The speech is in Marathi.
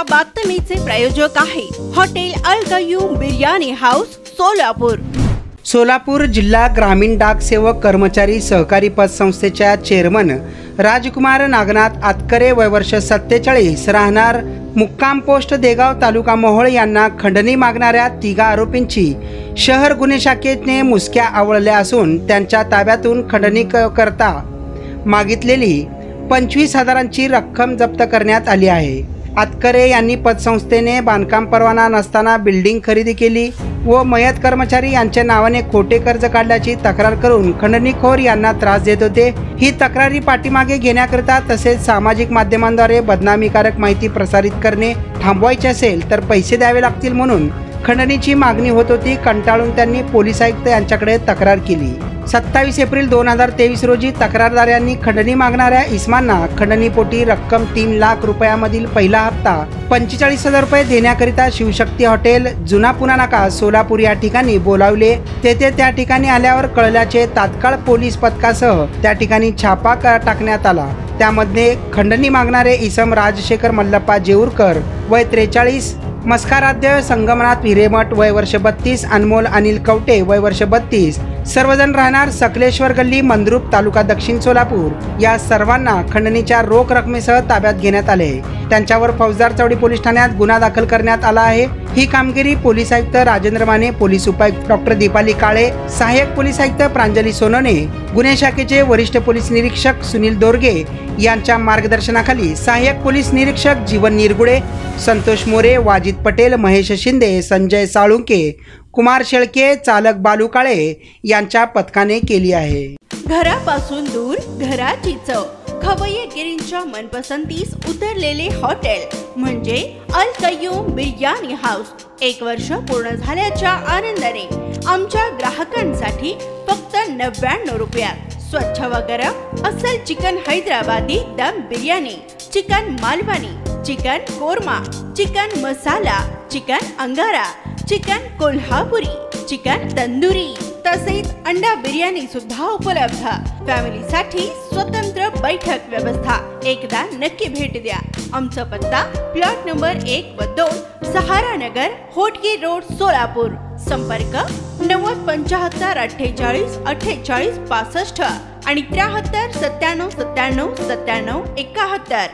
या बातमीचे प्रायोजक आहे. Hotel Al Qayyum biryani house Solapur. Solapur जिल्हा ग्रामीण डाक सेवक कर्मचारी सहकारी पतसंस्थेच्या चेअरमन राजकुमार नागनाथ आतकरे वयवर्ष सत्तेचाळीस राहणार मुक्काम पोस्ट देगाव तालुका मोहोळ यांना खंडणी मागणाऱ्या तिघा आरोपींची शहर गुन्हे शाखेने मुसक्या आवळल्या असून त्यांच्या ताब्यातून खंडणी क- करता मागितलेली पंचवीस हजारांची रक्कम जप्त करण्यात आली आहे. आतकरे यांनी पतसंस्थेने बांधकाम परवाना नसताना बिल्डिंग खरेदी केली व मयत कर्मचारी यांच्या नावाने खोटे कर्ज काढल्याची तक्रार करून खंडणीखोर यांना त्रास देत होते. ही तक्रारी पाठीमागे घेण्याकरिता तसेच सामाजिक माध्यमांद्वारे बदनामीकारक माहिती प्रसारित करणे थांबवायचे असेल तर पैसे द्यावे लागतील म्हणून खंडणीची मागणी होत होती. कंटाळून त्यांनी पोलीस आयुक्त यांच्याकडे तक्रार केली. सत्तावीस एप्रिल दोन हजार तेवीस रोजी तक्रारदारांनी खंडणी मागणाऱ्या इस्मांना खंडणीपोटी रक्कम तीन लाख रुपयामधील पहिला हप्ता पंचेचाळीस हजार रुपये देण्याकरिता शिवशक्ती हॉटेल जुना पुना नाका सोलापूर या ठिकाणी बोलावले. तेथे त्या ठिकाणी आल्यावर कळल्याचे तात्काळ पोलीस पथकासह त्या ठिकाणी छापा टाकण्यात आला. त्यामध्ये खंडणी मागणारे इसम राजशेखर मल्लप्पा जेऊरकर वय त्रेचाळीस मस्काराध्य संगमनाथ हिरेमठ वय वर्ष बत्तीस अनमोल अनिल कवटे वय वर्ष बत्तीस. सर्वजण राहणार सकलेश्वर गल्ली मंद्रुप तालुका दक्षिण सोलापूर. या सर्वांना खंडणीच्या रोख रकमेसह ताब्यात घेण्यात आले. त्यांच्यावर फौजदार चौडी पोलीस ठाण्यात गुन्हा दाखल करण्यात आला आहे. ही कामगिरी पोलीस आयुक्त राजेंद्र माने पोलीस उपायुक्त डॉक्टर दीपाली काळे सहाय्यक पोलीस आयुक्त प्रांजली सोनोने गुन्हे शाखेचे वरिष्ठ पोलीस निरीक्षक सुनील दोरगे यांच्या मार्गदर्शनाखाली सहाय्यक पोलीस निरीक्षक जीवन निरगुडे संतोष मोरे वाजिद पटेल महेश शिंदे संजय साळुंके कुमार शेळके चालक बालू काळे यांच्या पथकाने केली आहे. घरापासून दूर घराची चव. खवय्ये गिरींच्या मनपसंतीस उतरलेले हॉटेल म्हणजे अल कयूम बिर्याणी हाऊस. एक वर्ष पूर्ण झाल्याच्या आनंदाने आमच्या ग्राहकांसाठी फक्त नव्याण्णव रुपयात स्वच्छ व गरम अस्सल chicken Hyderabadi dum biryani chicken Malvani. Chicken korma chicken masala chicken angara chicken Kolhapuri chicken tandoori तसेच अंडा बिर्याणी सुद्धा उपलब्ध. फॅमिलीसाठी स्वतंत्र बैठक व्यवस्था. एकदा नक्की भेट द्या. आमचा पत्ता प्लॉट नंबर एक व दोन सहारा नगर होटगी रोड सोलापूर. संपर्क नव्वद पंचाहत्तर अठ्ठेचाळीस अठ्ठेचाळीस पासष्ट आणि त्र्याहत्तर सत्त्याण्णव सत्त्याण्णव सत्त्याण्णव एकाहत्तर.